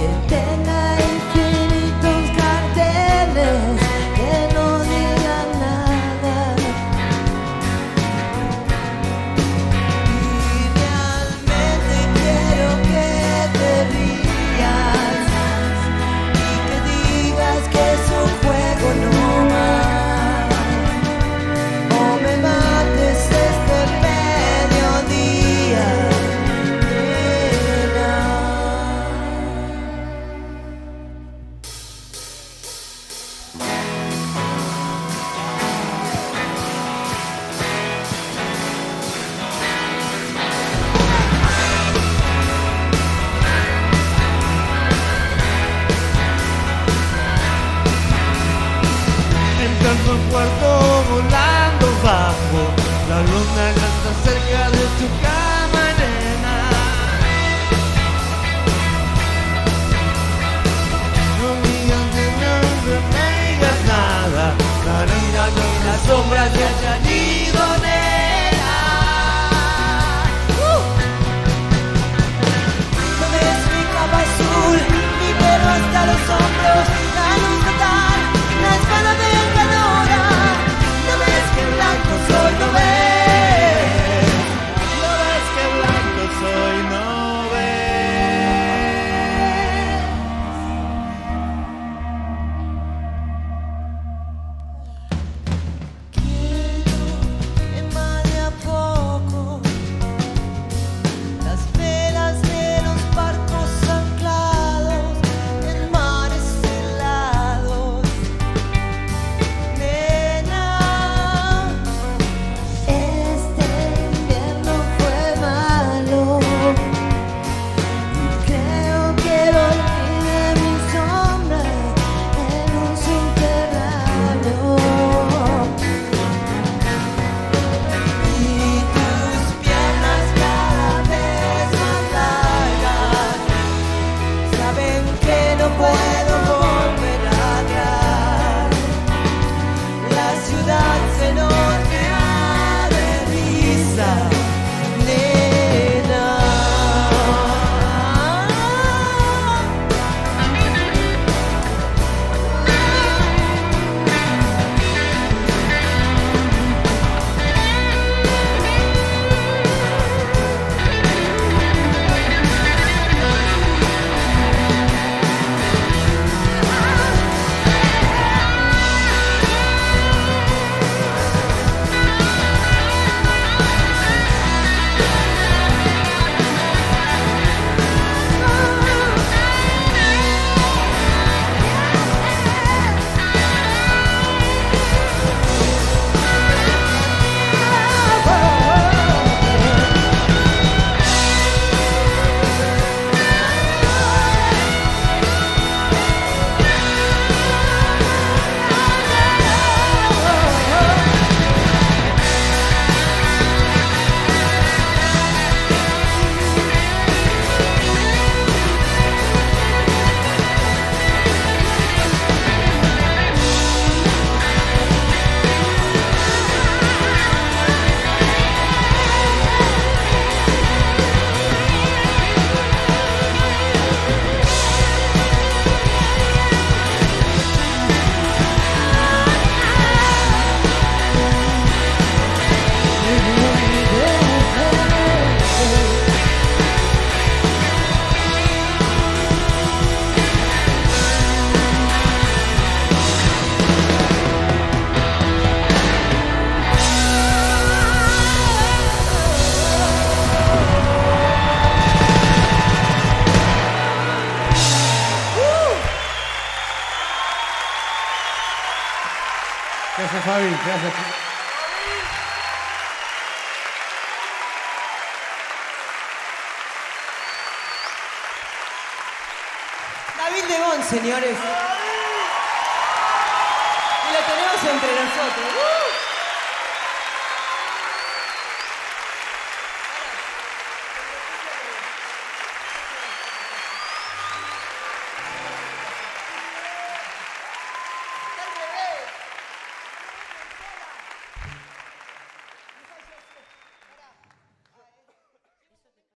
que there. Mismo cuerpo volando bajo la luna que está cerca de tu cama, nena. No digas que no me digas nada, la vida con las sombras se hayan ido, nena. No ves mi capa azul, mi pelo hasta los hombros, que Gracias, Fabi. Gracias. David Lebón, señores. Y lo tenemos entre nosotros.